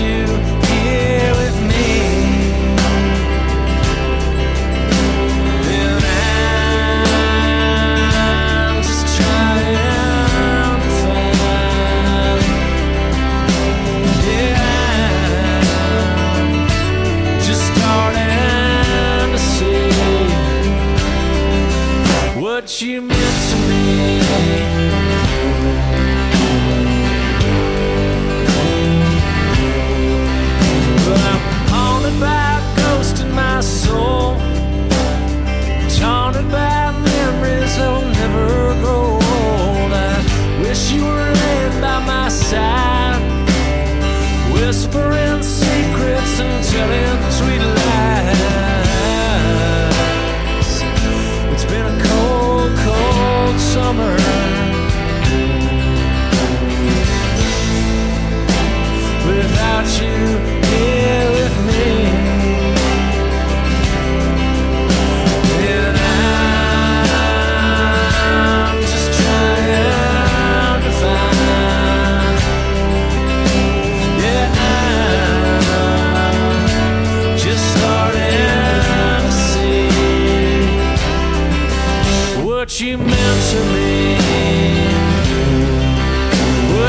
you It's been a cold, cold summer.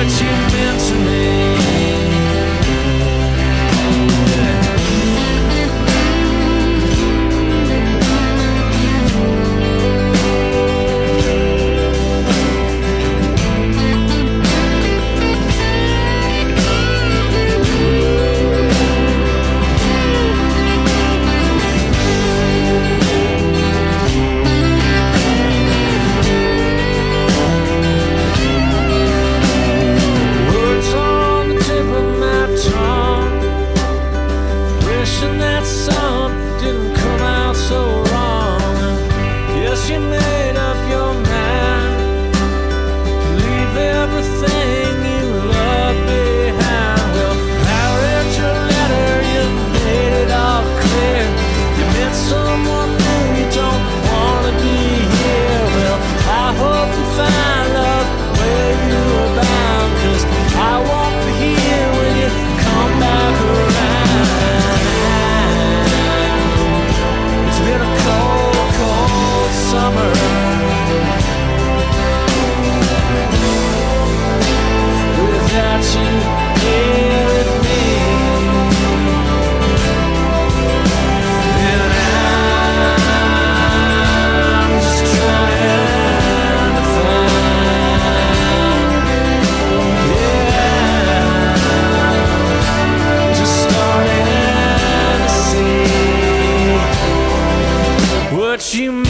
what you wishing that something come out so wrong. Yes, you may. Почему?